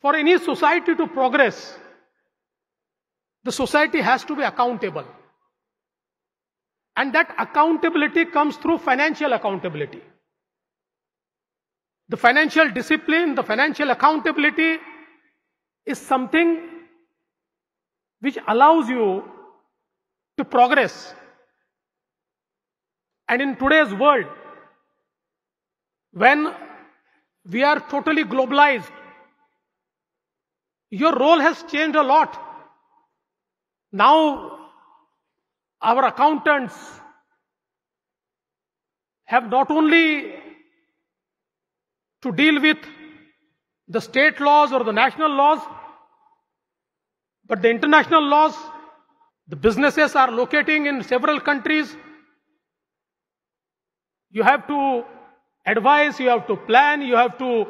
For any society to progress, the society has to be accountable. And that accountability comes through financial accountability. The financial discipline, the financial accountability is something which allows you to progress. And in today's world, when we are totally globalized, your role has changed a lot. Now, our accountants have not only to deal with the state laws or the national laws, but the international laws. The businesses are locating in several countries. You have to advise, you have to plan, you have to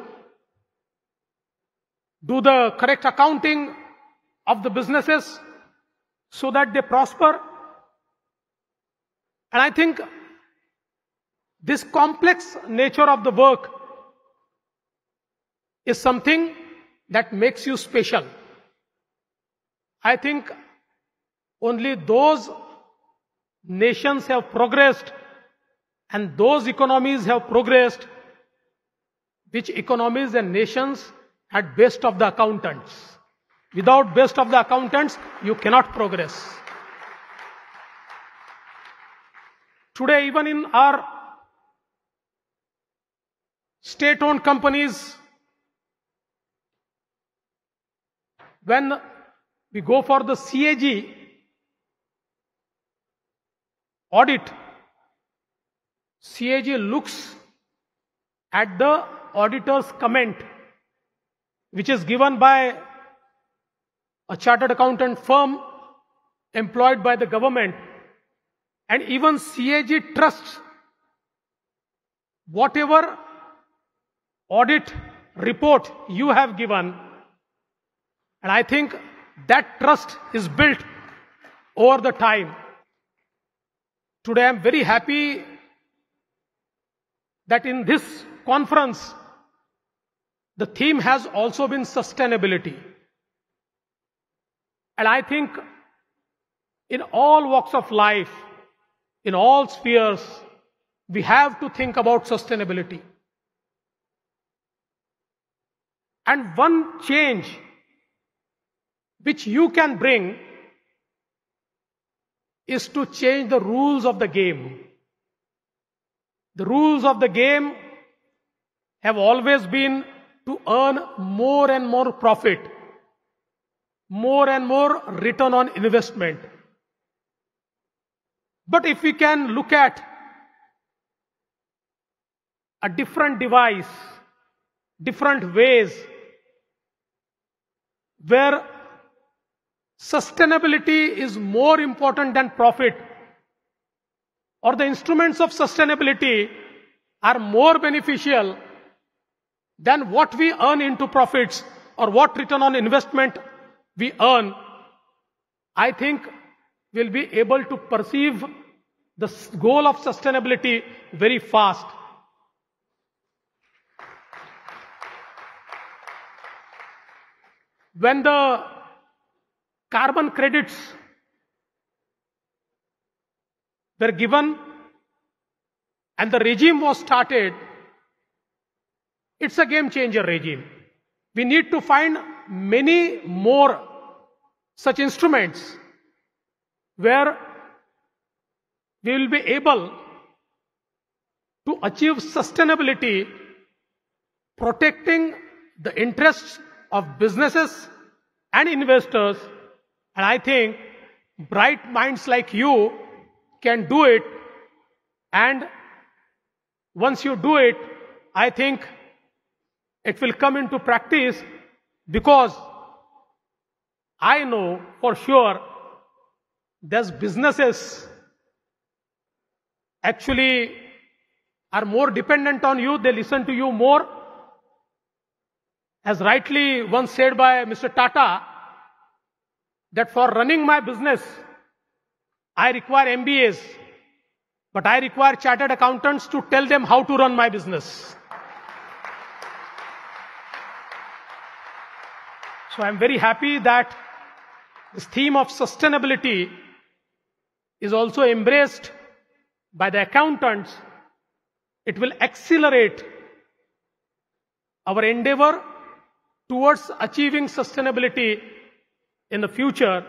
do the correct accounting of the businesses so that they prosper. And I think this complex nature of the work is something that makes you special. I think only those nations have progressed and those economies have progressed which economies and nations had best of the accountants. Without best of the accountants, you cannot progress. Today, even in our state-owned companies, when we go for the CAG audit, CAG looks at the auditor's comment, which is given by a chartered accountant firm employed by the government, and even CAG trusts whatever audit report you have given, and I think that trust is built over the time. Today I'm very happy that in this conference, the theme has also been sustainability. And I think in all walks of life, in all spheres, we have to think about sustainability. And one change which you can bring is to change the rules of the game. The rules of the game have always been to earn more and more profit, more and more return on investment. But if we can look at a different device, different ways, where sustainability is more important than profit, or the instruments of sustainability are more beneficial than what we earn into profits or what return on investment we earn, I think we'll be able to perceive the goal of sustainability very fast. When the carbon credits were given and the regime was started, it's a game changer regime. We need to find many more such instruments where we will be able to achieve sustainability, protecting the interests of businesses and investors. And I think bright minds like you can do it. And once you do it, I think it will come into practice because I know for sure there's businesses actually are more dependent on you, they listen to you more. As rightly once said by Mr. Tata, that for running my business, I require MBAs, but I require chartered accountants to tell them how to run my business. So I'm very happy that this theme of sustainability is also embraced by the accountants. It will accelerate our endeavor towards achieving sustainability in the future